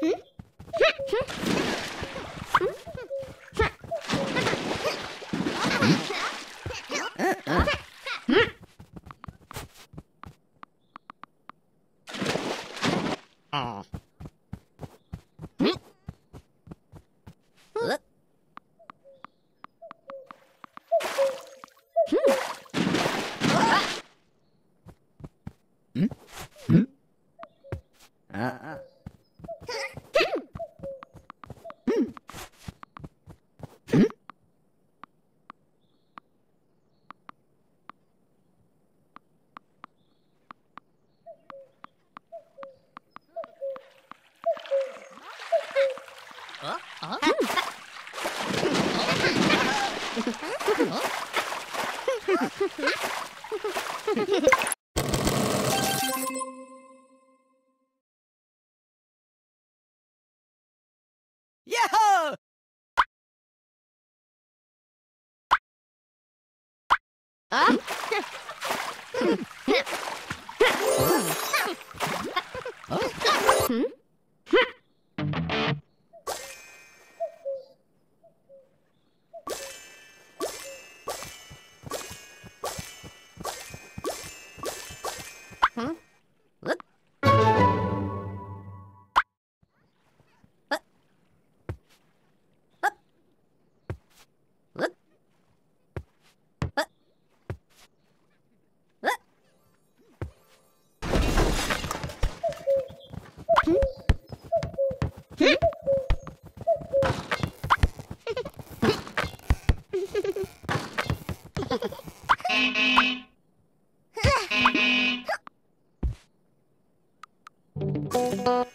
Yahoo! 啊！you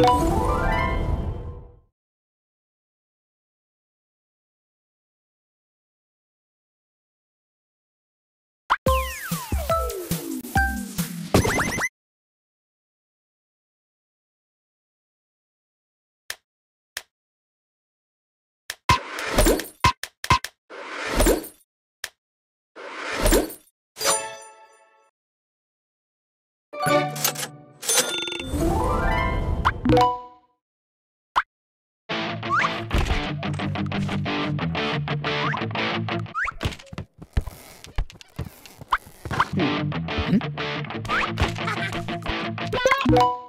you you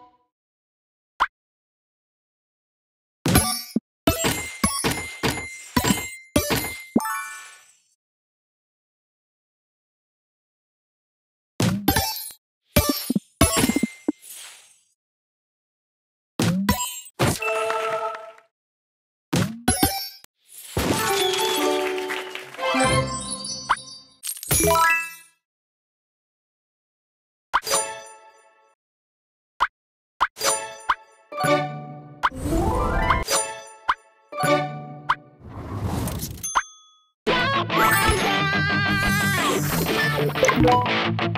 Thank you.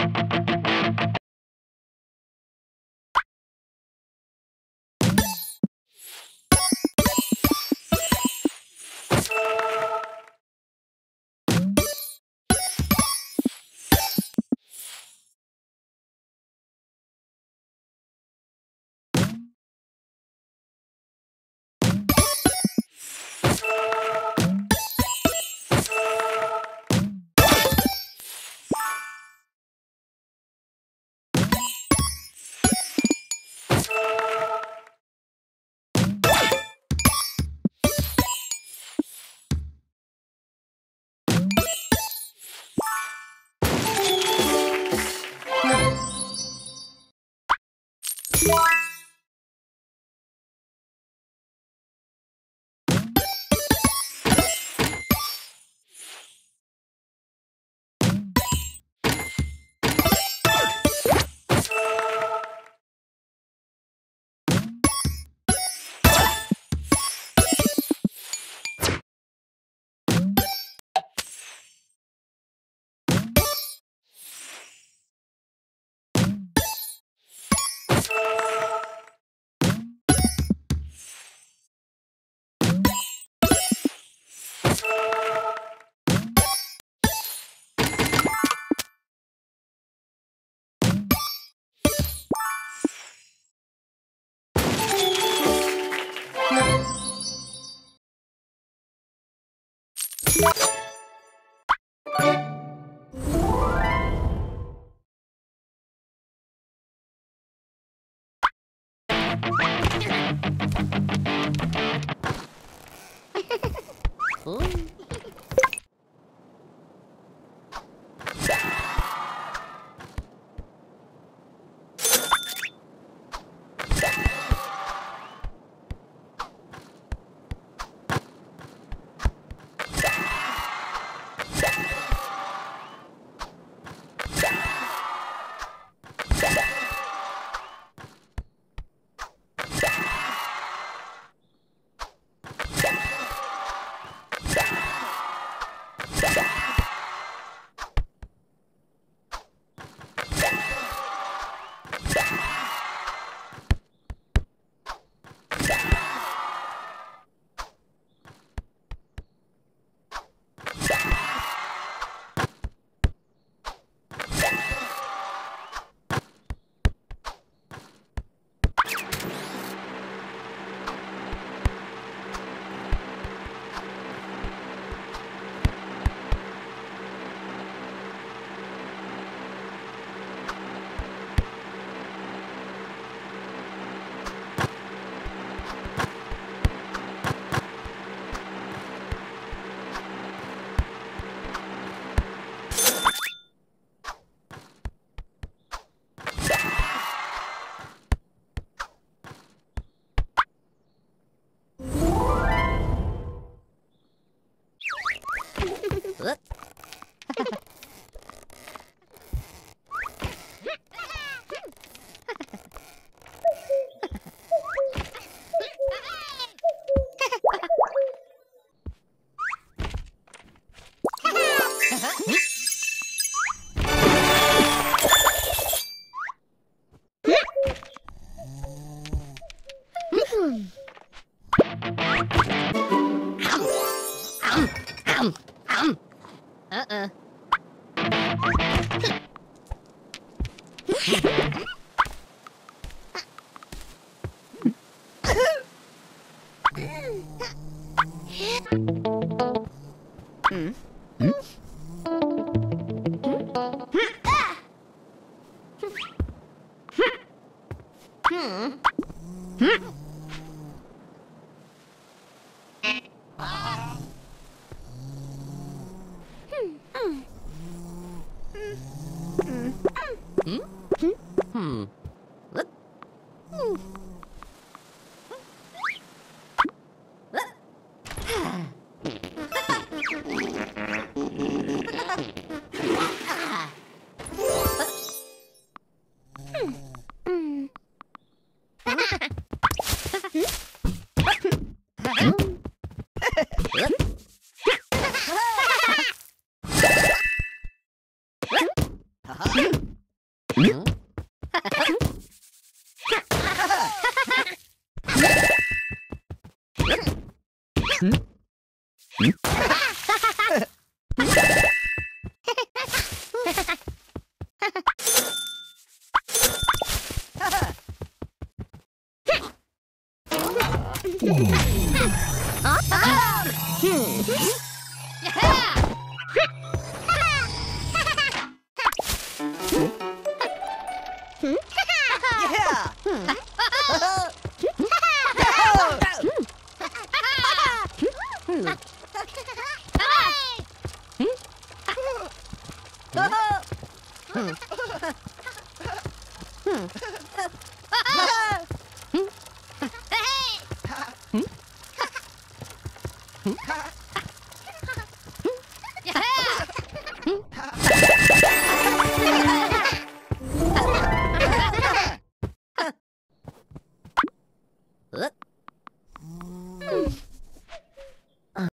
Ooh. Um, um. Uh-uh. mm. Hmm? Hmm? Huh? Hmm. Hmm. Yeah! Ooh.